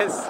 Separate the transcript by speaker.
Speaker 1: is.